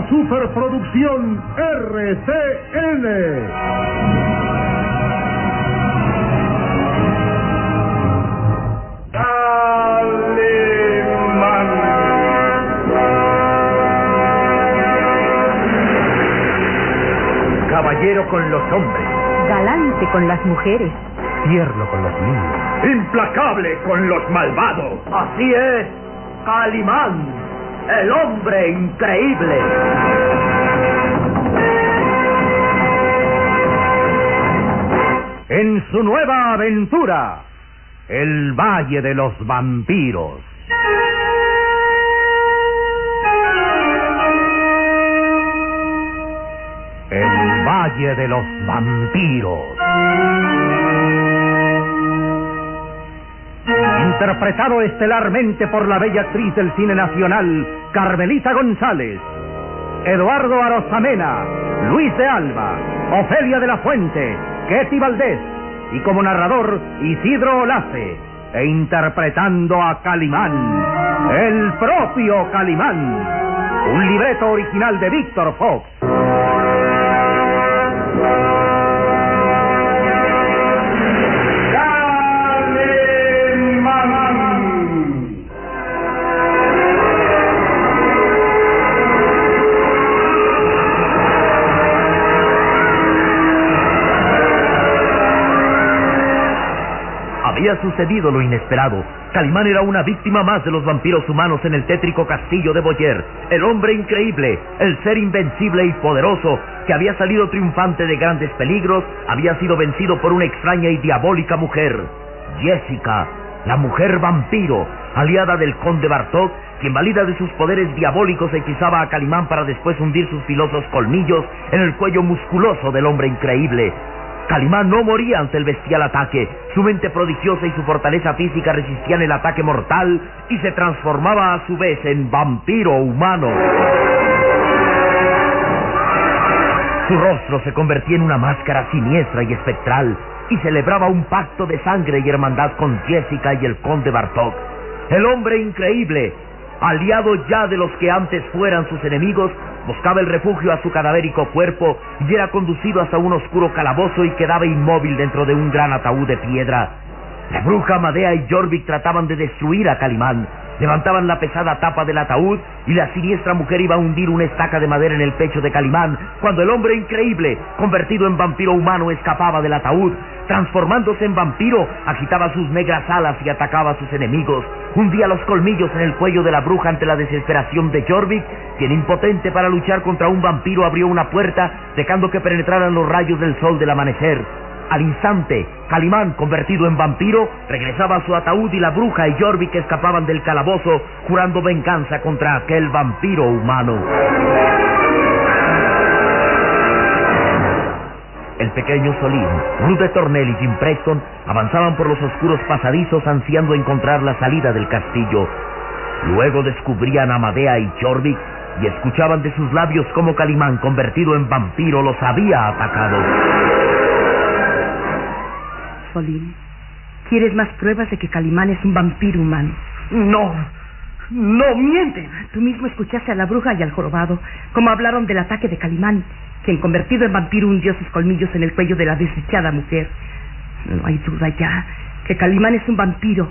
una superproducción RCN. Caballero con los hombres, Galante con las mujeres. tierno con los niños, implacable con los malvados. Así es, Calimán, el hombre increíble. En su nueva aventura, el Valle de los Vampiros. El Valle de los Vampiros. Interpretado estelarmente por la bella actriz del cine nacional, Carmelita González, Eduardo Arosamena, Luis de Alba, Ofelia de la Fuente, Ketty Valdés y como narrador Isidro Olace, e interpretando a Calimán, el propio Calimán, un libreto original de Víctor Fox. Sucedido lo inesperado. Calimán era una víctima más de los vampiros humanos en el tétrico castillo de Boyer. El hombre increíble, el ser invencible y poderoso, que había salido triunfante de grandes peligros, había sido vencido por una extraña y diabólica mujer. Jessica, la mujer vampiro, aliada del conde Bartok, quien valida de sus poderes diabólicos hechizaba a Calimán para después hundir sus filosos colmillos en el cuello musculoso del hombre increíble. Calimán no moría ante el bestial ataque. Su mente prodigiosa y su fortaleza física resistían el ataque mortal y se transformaba a su vez en vampiro humano. Su rostro se convertía en una máscara siniestra y espectral y celebraba un pacto de sangre y hermandad con Jessica y el conde Bartok. El hombre increíble, aliado ya de los que antes fueran sus enemigos, buscaba el refugio a su cadavérico cuerpo y era conducido hasta un oscuro calabozo y quedaba inmóvil dentro de un gran ataúd de piedra. La bruja Madea y Jorvik trataban de destruir a Calimán. Levantaban la pesada tapa del ataúd y la siniestra mujer iba a hundir una estaca de madera en el pecho de Calimán cuando el hombre increíble, convertido en vampiro humano, escapaba del ataúd. Transformándose en vampiro, agitaba sus negras alas y atacaba a sus enemigos. Hundía los colmillos en el cuello de la bruja ante la desesperación de Jorvik, quien impotente para luchar contra un vampiro abrió una puerta, dejando que penetraran los rayos del sol del amanecer. Al instante, Calimán, convertido en vampiro, regresaba a su ataúd y la bruja y Jorvik escapaban del calabozo, jurando venganza contra aquel vampiro humano. El pequeño Solín, Ruth de Tornel y Jim Preston avanzaban por los oscuros pasadizos ansiando encontrar la salida del castillo. Luego descubrían a Madea y Jorvik y escuchaban de sus labios cómo Calimán, convertido en vampiro, los había atacado. Solín, ¿quieres más pruebas de que Calimán es un vampiro humano? No, no mienten. Tú mismo escuchaste a la bruja y al jorobado cómo hablaron del ataque de Calimán, quien convertido en vampiro hundió sus colmillos en el cuello de la desdichada mujer. No hay duda ya que Calimán es un vampiro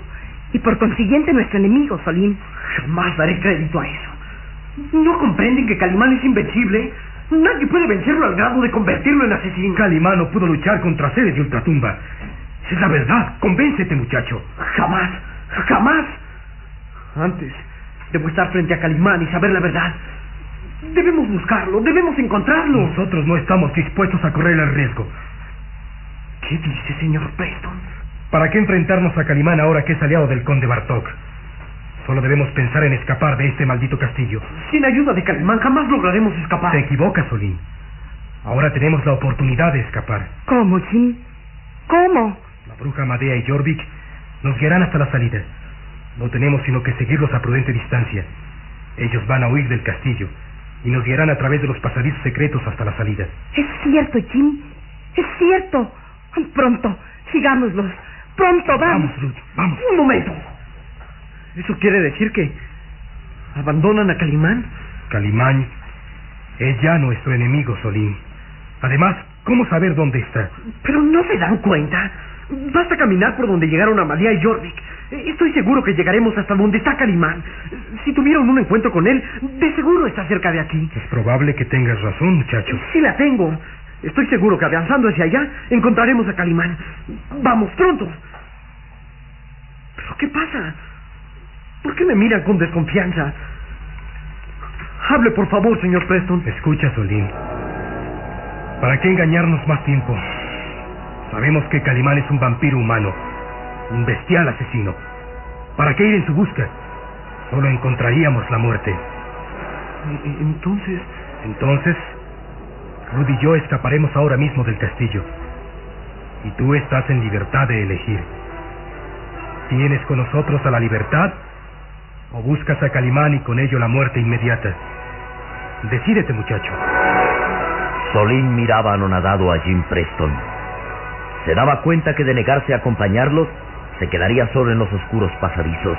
y por consiguiente nuestro enemigo, Solín. Jamás daré crédito a eso. ¿No comprenden que Calimán es invencible? Nadie puede vencerlo al grado de convertirlo en asesino. Calimán no pudo luchar contra seres de ultratumba. Es la verdad. Convéncete, muchacho. Jamás, jamás. Antes, debo estar frente a Calimán y saber la verdad. Debemos buscarlo, debemos encontrarlo. Nosotros no estamos dispuestos a correr el riesgo. ¿Qué dice, señor Preston? ¿Para qué enfrentarnos a Calimán ahora que es aliado del conde Bartok? Solo debemos pensar en escapar de este maldito castillo. Sin ayuda de Calimán jamás lograremos escapar. Te equivocas, Solín. Ahora tenemos la oportunidad de escapar. ¿Cómo, Jim? ¿Cómo? Bruja Madea y Jorvik nos guiarán hasta la salida. No tenemos sino que seguirlos a prudente distancia. Ellos van a huir del castillo y nos guiarán a través de los pasadizos secretos hasta la salida. Es cierto, Jim. Es cierto. Pronto, sigámoslos. Pronto, vamos. Vamos, Ruth, vamos. Un momento. ¿Eso quiere decir que abandonan a Calimán? Calimán Es ya nuestro enemigo, Solín. Además, ¿cómo saber dónde está? Pero no se dan cuenta. Basta caminar por donde llegaron Amadea y Jorvik. Estoy seguro que llegaremos hasta donde está Calimán. Si tuvieron un encuentro con él, de seguro está cerca de aquí. Es probable que tengas razón, muchacho. Sí la tengo. Estoy seguro que avanzando hacia allá encontraremos a Calimán. Vamos, pronto. ¿Pero qué pasa? ¿Por qué me miran con desconfianza? Hable, por favor, señor Preston. Escucha, Solín. ¿Para qué engañarnos más tiempo? Sabemos que Calimán es un vampiro humano, un bestial asesino. ¿Para qué ir en su busca? Solo encontraríamos la muerte. Entonces... Entonces, Rudy y yo escaparemos ahora mismo del castillo. Y tú estás en libertad de elegir. ¿Tienes con nosotros a la libertad o buscas a Calimán y con ello la muerte inmediata? Decídete, muchacho. Solín miraba anonadado a Jim Preston. Se daba cuenta que de negarse a acompañarlos, se quedaría solo en los oscuros pasadizos.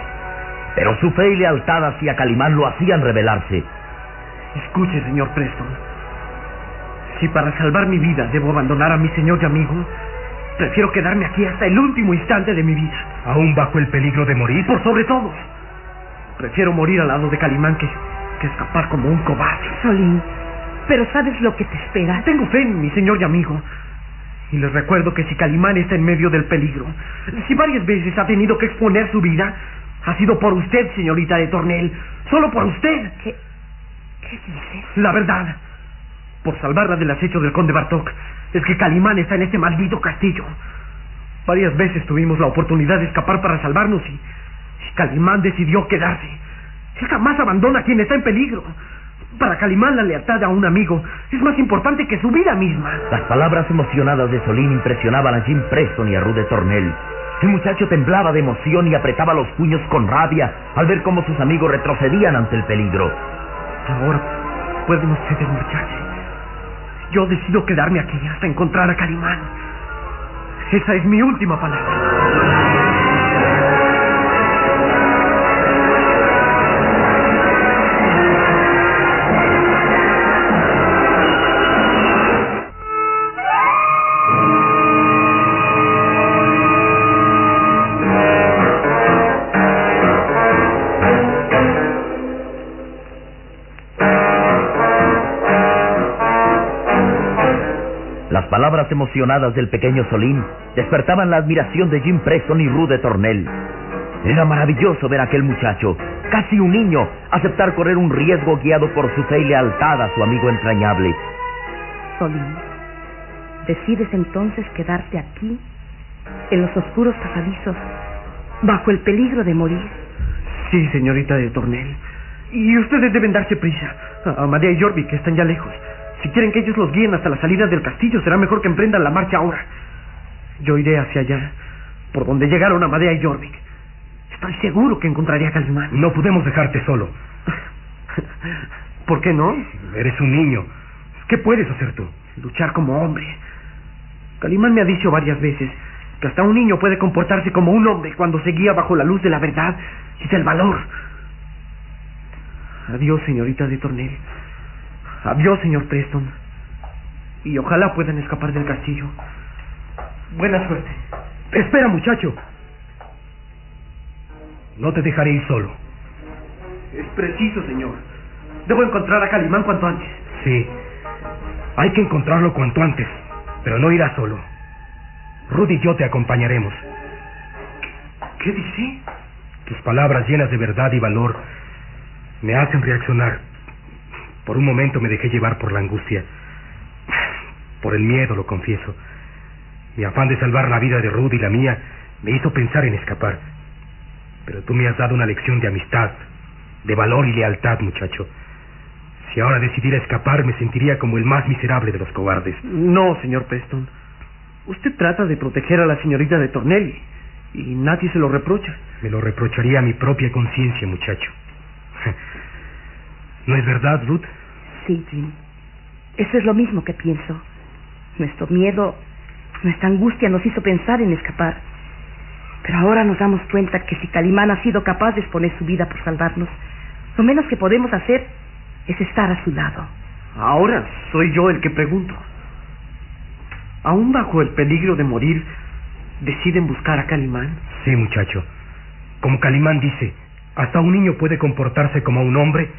Pero su fe y lealtad hacia Calimán lo hacían rebelarse. Escuche, señor Preston. Si para salvar mi vida debo abandonar a mi señor y amigo, prefiero quedarme aquí hasta el último instante de mi vida. ¿Aún bajo el peligro de morir? Por sobre todo. Prefiero morir al lado de Calimán que, que escapar como un cobarde. Solín, pero ¿sabes lo que te espera? Tengo fe en mi señor y amigo. Y les recuerdo que si Calimán está en medio del peligro, si varias veces ha tenido que exponer su vida, ha sido por usted, señorita de Tornel. Solo por usted. ¿Qué, qué dices? La verdad. Por salvarla del acecho del conde Bartok, es que Calimán está en este maldito castillo. Varias veces tuvimos la oportunidad de escapar para salvarnos y, y Calimán decidió quedarse. Él jamás abandona a quien está en peligro. Para Calimán la lealtad a un amigo es más importante que su vida misma. Las palabras emocionadas de Solín impresionaban a Jim Preston y a Rude Tornel. El muchacho temblaba de emoción y apretaba los puños con rabia al ver cómo sus amigos retrocedían ante el peligro. Ahora pueden ustedes marcharse. Yo decido quedarme aquí hasta encontrar a Calimán. Esa es mi última palabra. Emocionadas del pequeño Solín despertaban la admiración de Jim Preston y Rude Tornel. Era maravilloso ver a aquel muchacho, casi un niño, aceptar correr un riesgo guiado por su fe y lealtad a su amigo entrañable. Solín, decides entonces quedarte aquí, en los oscuros pasadizos, bajo el peligro de morir. Sí, señorita de Tornel. Y ustedes deben darse prisa. A Amadea y Jorvik que están ya lejos. Si quieren que ellos los guíen hasta la salida del castillo, será mejor que emprendan la marcha ahora. Yo iré hacia allá, por donde llegaron Amadea y Jorvik. Estoy seguro que encontraré a Calimán. No podemos dejarte solo. ¿Por qué no? Eres un niño. ¿Qué puedes hacer tú? Luchar como hombre. Calimán me ha dicho varias veces que hasta un niño puede comportarse como un hombre cuando se guía bajo la luz de la verdad y del valor. Adiós, señorita de Tornel. Adiós, señor Preston. Y ojalá puedan escapar del castillo. Buena suerte. Espera, muchacho. No te dejaré ir solo. Es preciso, señor. Debo encontrar a Calimán cuanto antes. Sí. Hay que encontrarlo cuanto antes, pero no irás solo. Rudy y yo te acompañaremos. ¿Qué dice? Tus palabras llenas de verdad y valor me hacen reaccionar. Por un momento me dejé llevar por la angustia. Por el miedo, lo confieso. Mi afán de salvar la vida de Rudy y la mía me hizo pensar en escapar. Pero tú me has dado una lección de amistad, de valor y lealtad, muchacho. Si ahora decidiera escapar, me sentiría como el más miserable de los cobardes. No, señor Preston. Usted trata de proteger a la señorita de Tornelli y nadie se lo reprocha. Me lo reprocharía a mi propia conciencia, muchacho. ¿No es verdad, Ruth? Sí, Jim. Eso es lo mismo que pienso. Nuestro miedo, nuestra angustia nos hizo pensar en escapar. Pero ahora nos damos cuenta que si Calimán ha sido capaz de exponer su vida por salvarnos, lo menos que podemos hacer es estar a su lado. Ahora soy yo el que pregunto. Aún bajo el peligro de morir, ¿deciden buscar a Calimán? Sí, muchacho. Como Calimán dice, hasta un niño puede comportarse como un hombre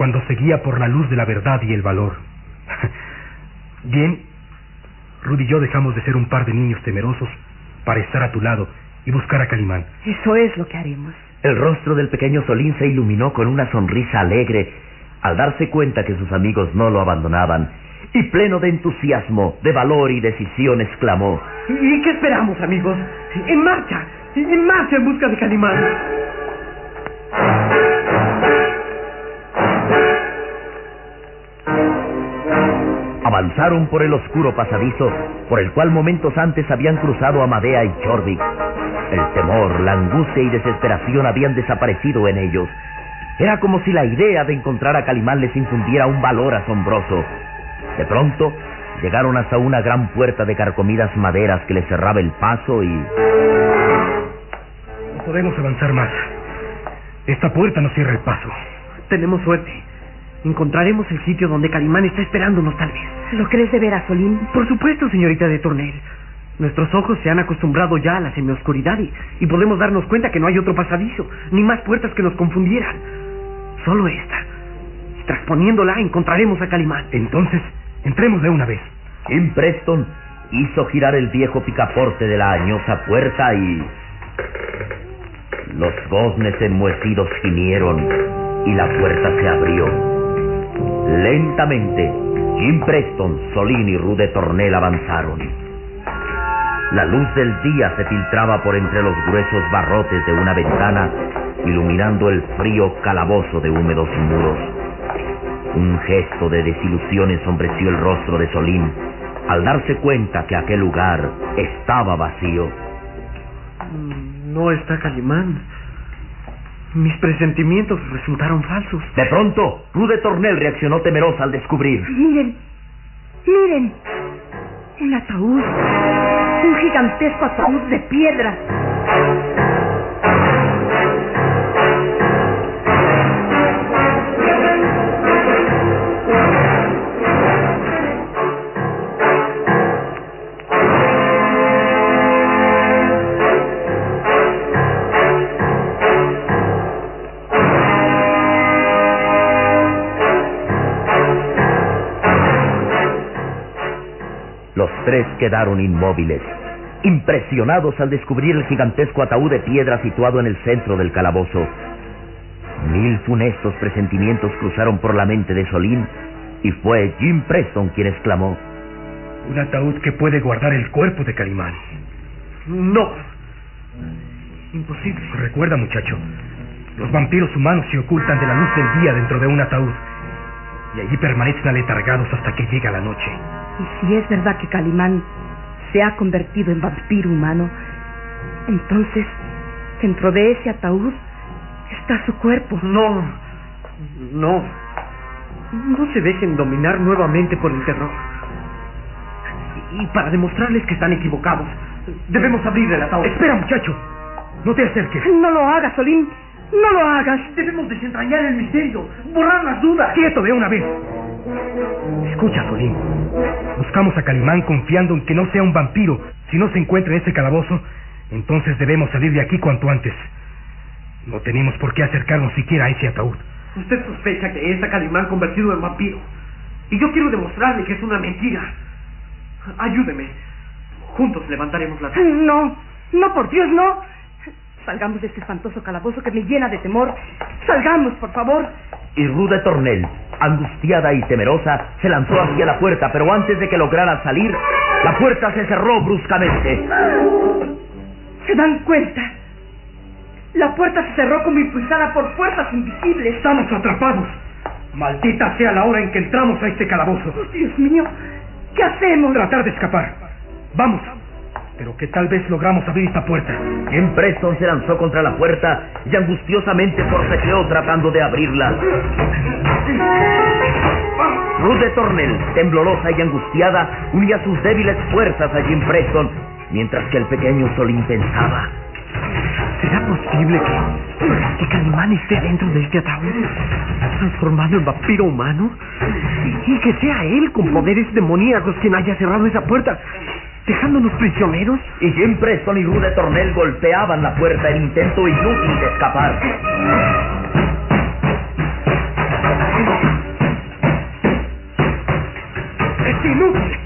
cuando se guía por la luz de la verdad y el valor. Bien, Rudy y yo dejamos de ser un par de niños temerosos para estar a tu lado y buscar a Calimán. Eso es lo que haremos. El rostro del pequeño Solín se iluminó con una sonrisa alegre al darse cuenta que sus amigos no lo abandonaban y pleno de entusiasmo, de valor y decisión exclamó ¿Y qué esperamos, amigos? ¡En marcha! ¡En marcha en busca de Calimán! Avanzaron por el oscuro pasadizo por el cual momentos antes habían cruzado Amadea y Jorvik. El temor, la angustia y desesperación habían desaparecido en ellos. Era como si la idea de encontrar a Calimán les infundiera un valor asombroso. De pronto, llegaron hasta una gran puerta de carcomidas maderas que les cerraba el paso y... No podemos avanzar más. Esta puerta nos cierra el paso. Tenemos suerte. Encontraremos el sitio donde Calimán está esperándonos, tal vez. ¿Lo crees de veras, Solín? Por supuesto, señorita de Tornel. Nuestros ojos se han acostumbrado ya a la semioscuridad y, y podemos darnos cuenta que no hay otro pasadizo, ni más puertas que nos confundieran. Solo esta. Y Transponiéndola encontraremos a Calimán. Entonces, entremos de una vez. Jim Preston hizo girar el viejo picaporte de la añosa puerta y... Los goznes enmohecidos gimieron y la puerta se abrió. Lentamente, Jim Preston, Solín y Rude Tornel avanzaron. La luz del día se filtraba por entre los gruesos barrotes de una ventana, iluminando el frío calabozo de húmedos muros. Un gesto de desilusión ensombreció el rostro de Solín al darse cuenta que aquel lugar estaba vacío. No está Calimán. Mis presentimientos resultaron falsos. De pronto, Rude Tornel reaccionó temerosa al descubrir. Miren, miren. Un ataúd. Un gigantesco ataúd de piedra. Quedaron inmóviles, impresionados al descubrir el gigantesco ataúd de piedra situado en el centro del calabozo. Mil funestos presentimientos cruzaron por la mente de Solín y fue Jim Preston quien exclamó. Un ataúd que puede guardar el cuerpo de Calimán. No. Imposible. Recuerda, muchacho, los vampiros humanos se ocultan de la luz del día dentro de un ataúd y allí permanecen aletargados hasta que llega la noche. Y si es verdad que Calimán se ha convertido en vampiro humano, entonces, dentro de ese ataúd está su cuerpo. No. No. No se dejen dominar nuevamente por el terror. Y para demostrarles que están equivocados, debemos abrir el ataúd. Espera, muchacho. No te acerques. No lo hagas, Solín. No lo hagas. Debemos desentrañar el misterio, borrar las dudas. Quieto de una vez. Escucha, Solín. Buscamos a Calimán confiando en que no sea un vampiro. Si no se encuentra en ese calabozo, entonces debemos salir de aquí cuanto antes. No tenemos por qué acercarnos siquiera a ese ataúd. Usted sospecha que es a Calimán convertido en vampiro. Y yo quiero demostrarle que es una mentira. Ayúdeme. Juntos levantaremos la No, no, por Dios, no. Salgamos de este espantoso calabozo que me llena de temor. Salgamos, por favor. Y Rude Tornel, angustiada y temerosa, se lanzó hacia la puerta, pero antes de que lograra salir, la puerta se cerró bruscamente. ¿Se dan cuenta? La puerta se cerró como impulsada por fuerzas invisibles. Estamos atrapados. Maldita sea la hora en que entramos a este calabozo. Dios mío, ¿qué hacemos? Tratar de escapar. Vamos. Pero que tal vez logramos abrir esta puerta. Jim Preston se lanzó contra la puerta y angustiosamente forcejeó tratando de abrirla. Ruth de Tornel, temblorosa y angustiada, unía sus débiles fuerzas a Jim Preston, mientras que el pequeño Solín pensaba. ¿Será posible que, que Calimán esté dentro de este ataúd, transformado en vampiro humano? Y que sea él con poderes demoníacos quien haya cerrado esa puerta, dejándonos prisioneros. Y Jim Preston y Rude Tornel golpeaban la puerta en intento inútil de escapar. ¡Es inútil!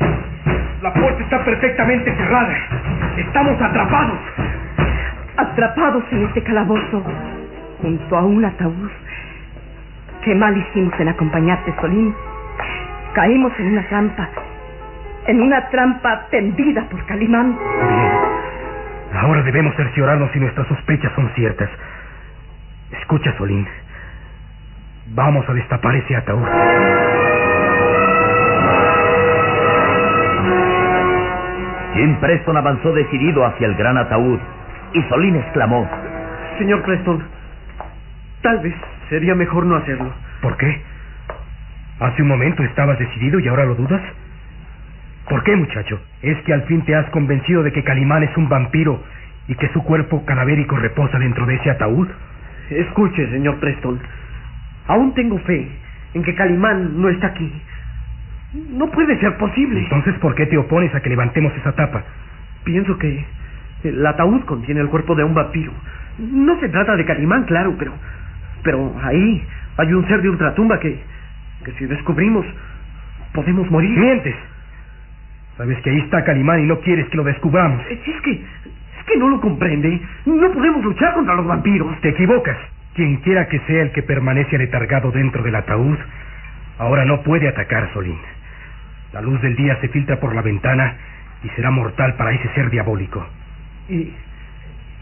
La puerta está perfectamente cerrada. Estamos atrapados. Atrapados en este calabozo, junto a un ataúd. Qué mal hicimos en acompañarte, Solín. Caímos en una trampa. En una trampa tendida por Calimán. Bien. Ahora debemos cerciorarnos si nuestras sospechas son ciertas. Escucha, Solín. Vamos a destapar ese ataúd. Jim Preston avanzó decidido hacia el gran ataúd y Solín exclamó. Señor Preston, tal vez sería mejor no hacerlo. ¿Por qué? Hace un momento estabas decidido y ahora lo dudas. ¿Por qué, muchacho? ¿Es que al fin te has convencido de que Calimán es un vampiro y que su cuerpo cadavérico reposa dentro de ese ataúd? Escuche, señor Preston. Aún tengo fe en que Calimán no está aquí. No puede ser posible. Entonces, ¿por qué te opones a que levantemos esa tapa? Pienso que el ataúd contiene el cuerpo de un vampiro. No se trata de Calimán, claro, pero. Pero ahí hay un ser de ultratumba que. que si descubrimos. podemos morir. ¡Mientes! Sabes que ahí está Calimán y no quieres que lo descubramos. Es que. es que no lo comprende. No podemos luchar contra los vampiros. Te equivocas. Quien quiera que sea el que permanece aletargado dentro del ataúd, ahora no puede atacar, Solín. La luz del día se filtra por la ventana y será mortal para ese ser diabólico. Y.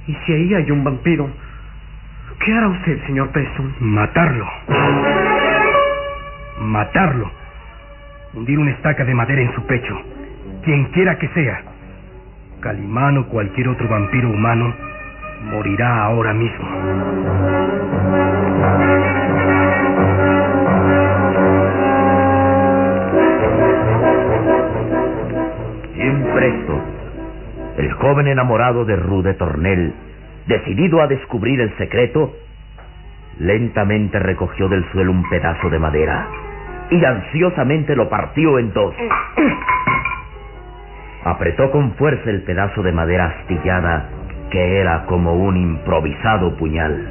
y si ahí hay un vampiro. ¿Qué hará usted, señor Preston? Matarlo. Matarlo. Hundir una estaca de madera en su pecho. Quien quiera que sea. Calimán o cualquier otro vampiro humano morirá ahora mismo. Jim el joven enamorado de Rude Tornel, decidido a descubrir el secreto, lentamente recogió del suelo un pedazo de madera y ansiosamente lo partió en dos. Apretó con fuerza el pedazo de madera astillada que era como un improvisado puñal.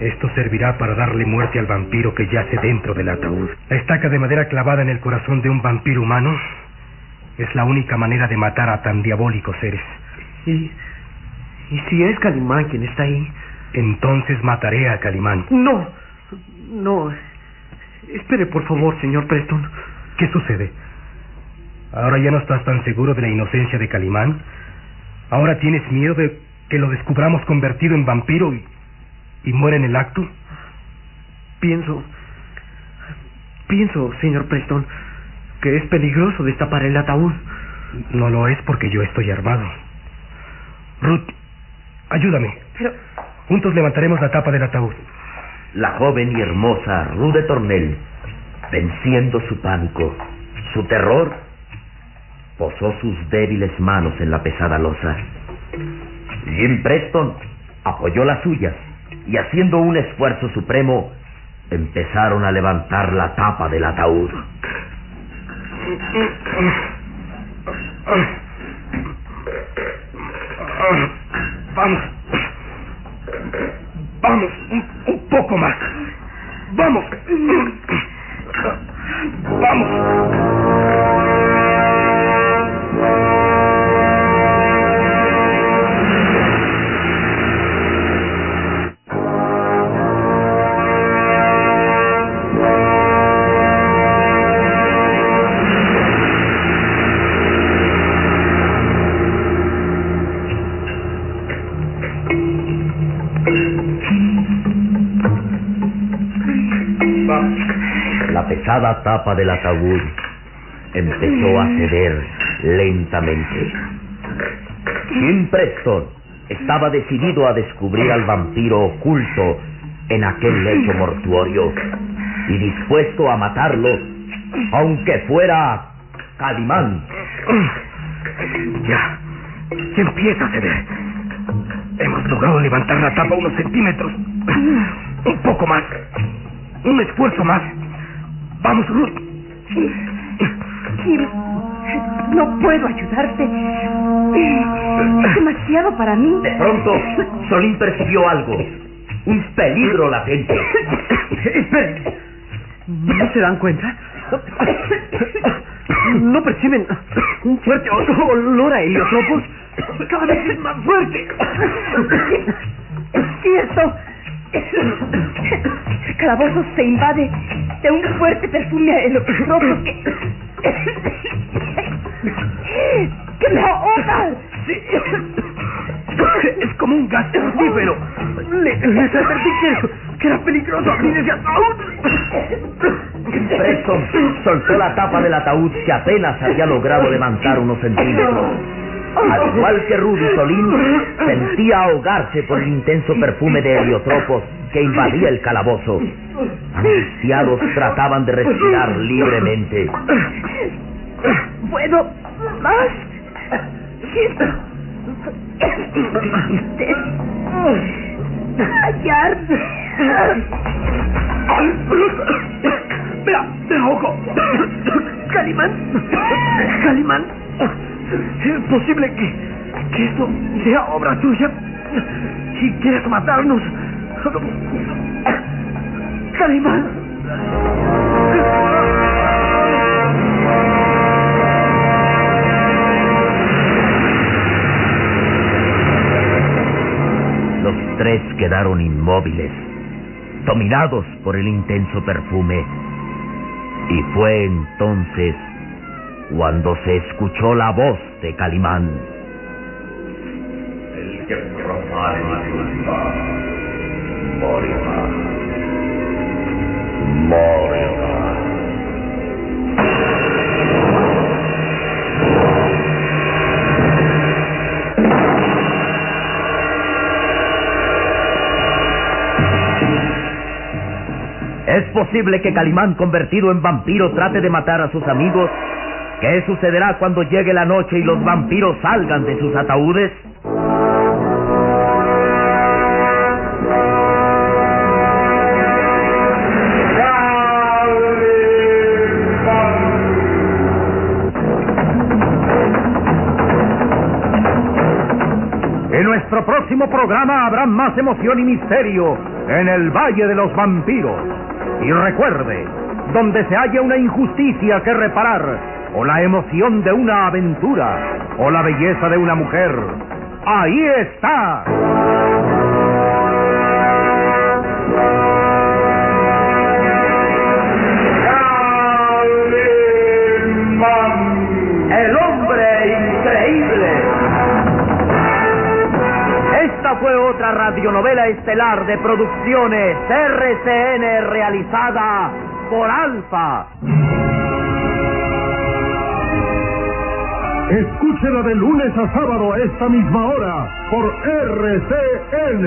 Esto servirá para darle muerte al vampiro que yace dentro del ataúd. La estaca de madera clavada en el corazón de un vampiro humano es la única manera de matar a tan diabólicos seres. ¿Y. y si es Calimán quien está ahí? Entonces mataré a Calimán. No. No. Espere, por favor, señor Preston. ¿Qué sucede? ¿Ahora ya no estás tan seguro de la inocencia de Calimán? ¿Ahora tienes miedo de que lo descubramos convertido en vampiro y, y muera en el acto? Pienso. Pienso, señor Preston, que es peligroso destapar el ataúd. No lo es porque yo estoy armado. Ruth, ayúdame. Pero. Juntos levantaremos la tapa del ataúd. La joven y hermosa Rude Tornel, venciendo su pánico, su terror, posó sus débiles manos en la pesada losa. Jim Preston apoyó las suyas y haciendo un esfuerzo supremo, empezaron a levantar la tapa del ataúd. Vamos. Vamos, un, un poco más. Vamos. Vamos. Tapa del ataúd empezó a ceder lentamente. Jim Preston estaba decidido a descubrir al vampiro oculto en aquel lecho mortuorio y dispuesto a matarlo, aunque fuera Calimán. Ya. Ya empieza a ceder. Hemos logrado levantar la tapa unos centímetros. Un poco más. Un esfuerzo más. Vamos, Ruth. Jim, Jim, no puedo ayudarte. Es demasiado para mí. De pronto, Solín percibió algo. Un peligro latente. Esperen. ¿No se dan cuenta? ¿No perciben un fuerte olor a heliotropos? Cada vez es más fuerte. Es cierto. El calabozo se invade de un fuerte perfume a heliotropos que... ¡Que me ahoga! Es como un gas. Le- Les advertí que, que era peligroso abrir ese ataúd. Preston soltó la tapa del ataúd que apenas había logrado levantar unos centímetros. Al igual que Rudy Solín, sentía ahogarse por el intenso perfume de heliotropos que invadía el calabozo. Angustiados trataban de respirar libremente. ¿Puedo más? Jim. Callarme. ¡Me, me ahogo! ¡Calimán! ¡Calimán! ¿Es posible que, que esto sea obra tuya? Si quieres matarnos... ¡Calimán! Los tres quedaron inmóviles, dominados por el intenso perfume. Y fue entonces cuando se escuchó la voz de Calimán. El que tumba morirá. Morirá. ¿Es posible que Calimán convertido en vampiro trate de matar a sus amigos? ¿Qué sucederá cuando llegue la noche y los vampiros salgan de sus ataúdes? En nuestro próximo programa habrá más emoción y misterio en el Valle de los Vampiros. Y recuerde, donde se haya una injusticia que reparar, o la emoción de una aventura, o la belleza de una mujer, ahí está. El hombre increíble. Esta fue otra radionovela estelar de producciones RCN realizada por Alfa. Escúchela de lunes a sábado a esta misma hora por RCN.